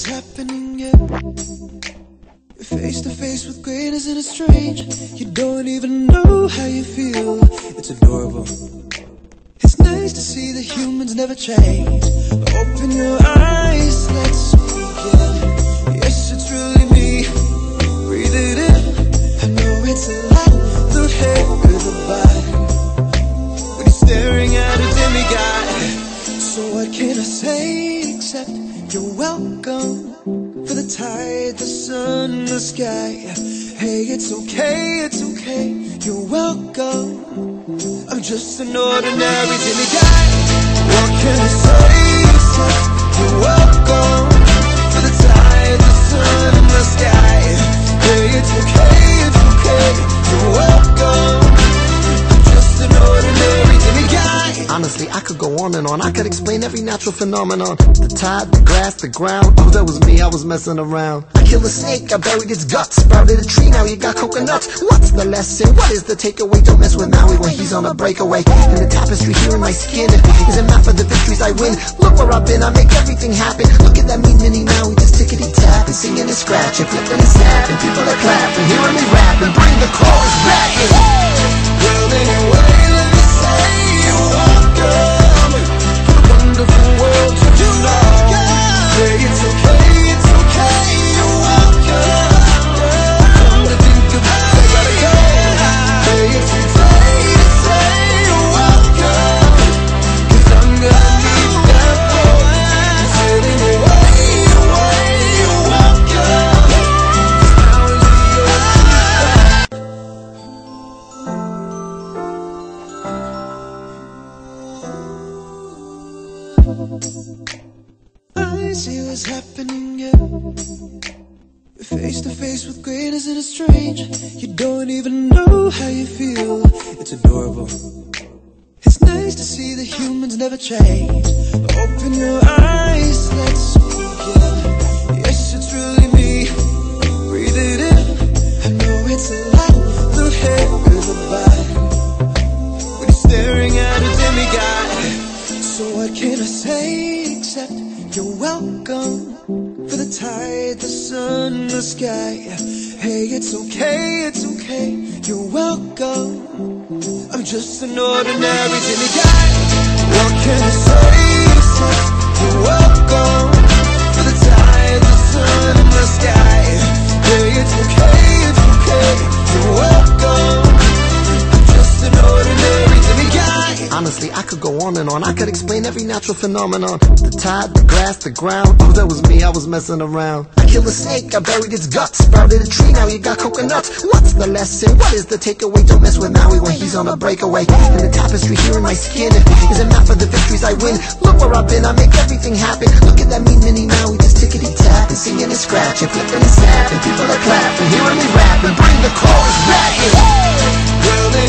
what's happening, yeah. You're face to face with greatness and it's strange. You don't even know how you feel. It's adorable. It's nice to see that humans never change. Open your eyes, let's begin. Yes, it's really me. Breathe it in. I know it's a lot. The hair, the body. When you're staring at a demigod. So what can I say you're welcome for the tide, the sun, the sky. Hey, it's okay, it's okay. You're welcome. I'm just an ordinary guy. What can I say you're welcome on and on. I could explain every natural phenomenon. The tide, the grass, the ground. Oh, that was me, I was messing around. I killed a snake, I buried its guts. Sprouted a tree, now you got coconuts. What's the lesson? What is the takeaway? Don't mess with Maui when he's on a breakaway. And the tapestry here in my skin is a map of the victories I win. Look where I've been, I make everything happen. Look at that mean mini Maui, just tickety tap and singing and scratching, flipping and snapping. People are clapping, hearing me rapping. Bring the chorus back in. I see what's happening, yeah. Face to face with greatness and it's strange. You don't even know how you feel. It's adorable. It's nice to see that humans never change. Open your eyes, what can I say except you're welcome for the tide, the sun, the sky. Hey, it's okay, it's okay. You're welcome. I'm just an ordinary demigod. What can I say except you're welcome could go on and on. I could explain every natural phenomenon. The tide, the grass, the ground. Oh, that was me, I was messing around. I killed a snake, I buried its guts. Sprouted a tree, now you got coconuts. What's the lesson? What is the takeaway? Don't mess with Maui when he's on a breakaway. And the tapestry here in my skin is a map of the victories I win. Look where I've been, I make everything happen. Look at that mean mini Maui, just tickety tap and singing and scratching, flipping and snapping. People are clapping, hearing me rap. And Bring the chorus back then